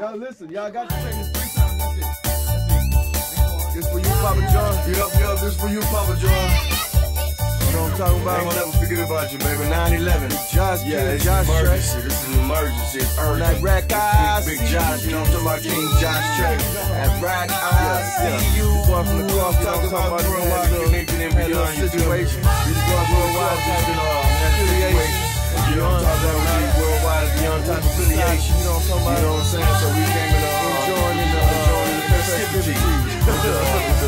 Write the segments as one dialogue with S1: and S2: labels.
S1: Y'all listen, y'all got to say this three times. That's it. That's it. This for you, Papa John.
S2: Yup, yup, this for you, Papa John.
S1: You know what I'm talking about?
S2: ain't gonna never forget about you, baby. 9-11.
S1: Josh,
S2: Yeah, it's
S1: Josh
S2: emergency. This is an emergency. It's urgent.
S1: Like Rack I
S2: Big,
S1: see
S2: big Josh, you know what I'm talking about? King Josh Trey.
S1: At Rack I
S2: Yeah,
S1: see
S2: yeah.
S1: you. Boy from the
S2: Talk
S1: talking
S2: about worldwide connected and beyond. You me?
S1: situation.
S2: These girls worldwide You know what I'm talking
S1: You about?
S2: know what I'm saying? So we came in uh,
S1: Join in the, uh,
S2: in the festivity.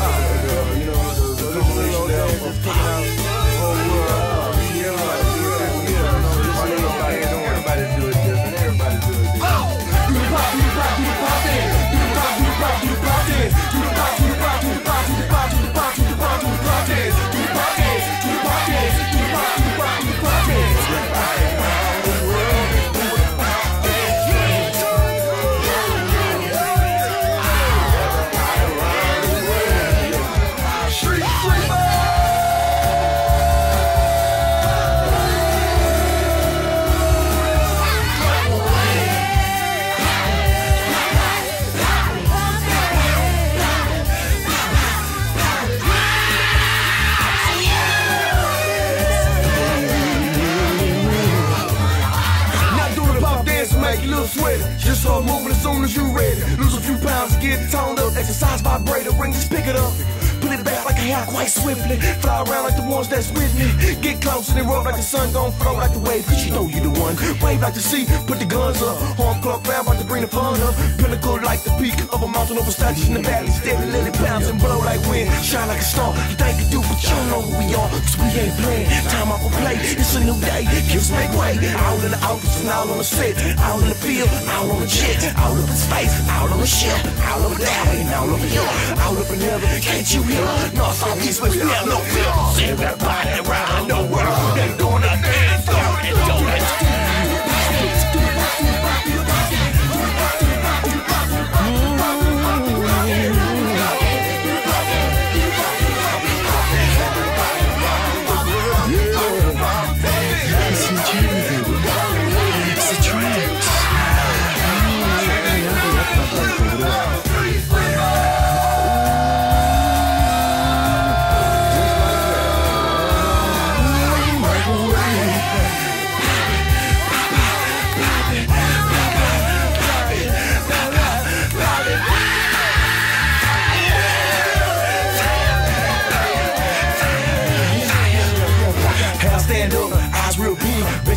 S3: start moving as soon as you ready. Lose a few pounds get toned up. Exercise vibrator, ring, just pick it up. Put it back like a hat quite swiftly. Fly around like the ones that's with me. Get close and rub like the sun gon' flow like the wave. Cause you know you the one. Wave like the sea, put the guns up. Horn club fam, about to bring the fun up. Pinnacle like the peak of a mountain over statues in the valley. Steady lily pounds and blow like wind. Shine like a star. You think you do, but you don't know who we are. Cause we ain't playing. Time Out 4 Play. It's a new day. Kids make way. All in the office and all on the set. All in the field, all on the jet. All up in space, all on the ship. All over there and all over here. All up in heaven. Can't you hear? North, south, east, west, we have no fear. Everybody around the world. They doing a dance and doing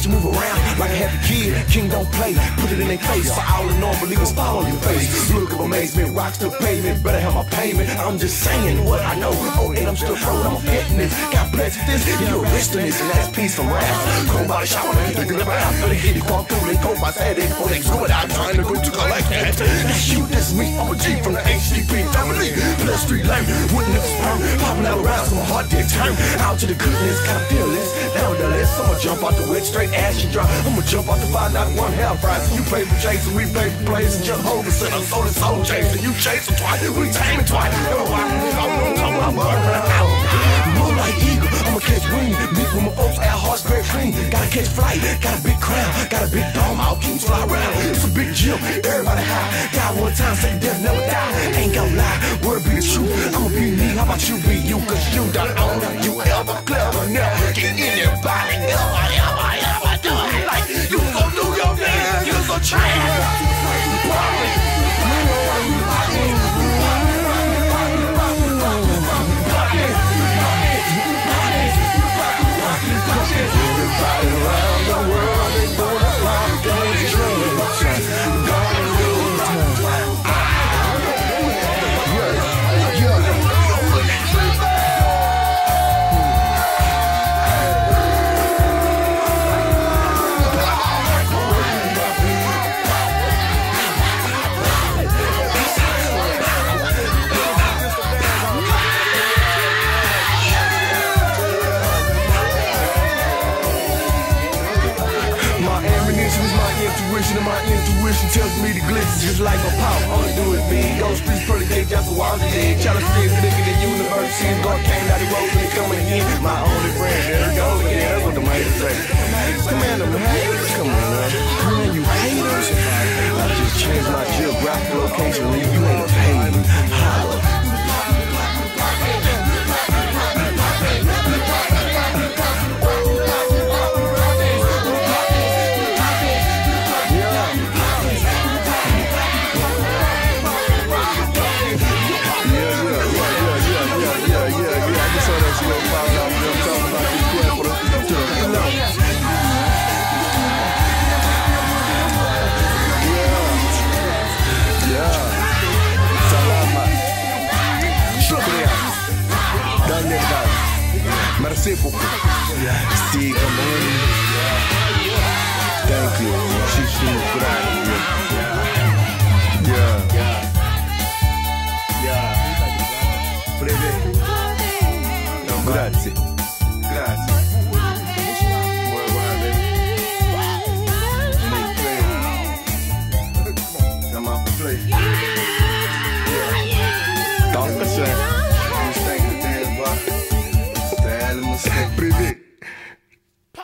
S3: big, bet kid. King don't play, put it in their face. For all the non-believers, fall on your face. Look of amazement, rocks the pavement, better have my payment. I'm just saying what I know. Oh, and I'm still pro, I'm getting this. Got pledged this, you're arresting this, and that's peace from rap. Cold body shower, like thinking about it. Better hit it, walk through, they go by Saturday before they go without trying to go to collect that. That's you, that's me, I'm a G from the HCP family. Plus street lane, wouldn't have sperm, popping out around some hard dick turn. Out to the goodness, kinda feel this. Nevertheless, I'ma jump out the wet, straight ass you drop. I'ma jump out the five, not one half price. You pay for chasing, we pay for plays, Jehovah said I'm sold and soul chasing. You chase them twice, we tame it twice. Everybody, I'm gonna come, out. Eagle, I'ma catch wing. Meet with my folks, our hearts very clean. Gotta catch flight, got a big crown, got a big dome, kings fly around. It's a big gym, everybody high. Die one time, say death never die. Ain't gonna lie, word be the truth. I'ma be me, how about you be you? Cause you the only intuition, and my intuition tells me to glitch just like a pop. Only do it big. Go streets, pretty gate, just a wild day. Challenge kids, nigga, the university. God came out, he rose and he coming again. My only friend, there he goes again. That's what the man say. Come on, them haters. Come on, man. Man, you haters. I just changed my geographic location,
S2: reciprocal. Stick money. Thank you. Muchísimas gracias. Yeah. Yeah. Привет. Grazie. Grazie. Animal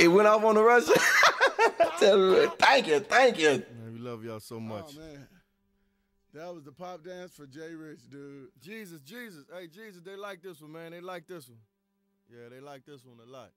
S2: It went off on the rush. Thank you, thank you.
S1: Man, we love y'all so much.
S4: Oh man, that was the pop dance for Jay Rich, dude.
S1: Jesus, Jesus. Hey, Jesus, they like this one, man. They like this one. Yeah, they like this one a lot.